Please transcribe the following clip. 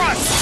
How's